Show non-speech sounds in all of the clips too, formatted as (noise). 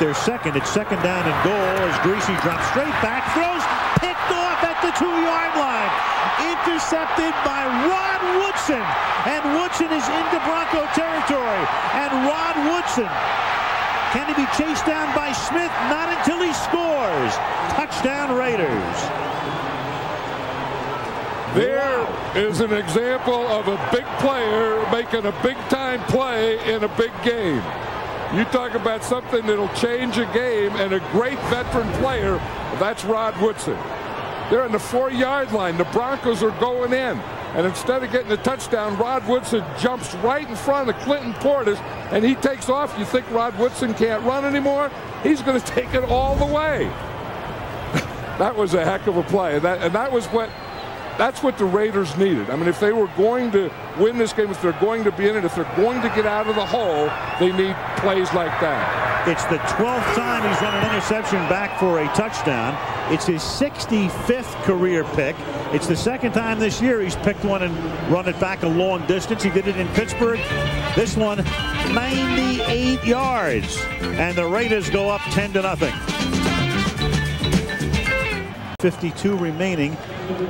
Their second. It's second down and goal as Griese drops straight back, throws, picked off at the two-yard line. Intercepted by Rod Woodson. And Woodson is into Bronco territory. And Rod Woodson can he be chased down by Smith? Not until he scores. Touchdown Raiders. There is an example of a big player making a big time play in a big game. You talk about something that'll change a game and a great veteran player, that's Rod Woodson. They're on the four yard line. The Broncos are going in. And instead of getting a touchdown, Rod Woodson jumps right in front of Clinton Portis and he takes off. You think Rod Woodson can't run anymore? He's going (laughs) to take it all the way. (laughs) that was a heck of a play. And that, and that was what that's what the Raiders needed. I mean, if they were going to win this game, if they're going to be in it, if they're going to get out of the hole, they need plays like that. It's the 12th time he's run an interception back for a touchdown. It's his 65th career pick. It's the second time this year he's picked one and run it back a long distance. He did it in Pittsburgh. This one, 98 yards. And the Raiders go up 10 to nothing. 52 remaining.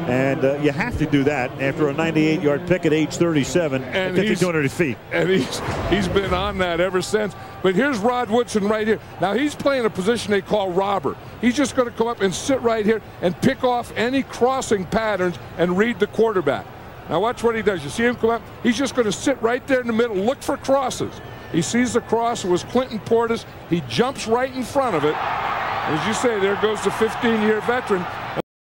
And uh, you have to do that after a 98-yard pick at age 37 and 5,200 feet. And he's he's been on that ever since. But here's Rod Woodson right here. Now he's playing a position they call robber. He's just going to come up and sit right here and pick off any crossing patterns and read the quarterback. Now watch what he does. You see him come up? He's just going to sit right there in the middle, look for crosses. He sees the cross. It was Clinton Portis. He jumps right in front of it. As you say, there goes the 15-year veteran.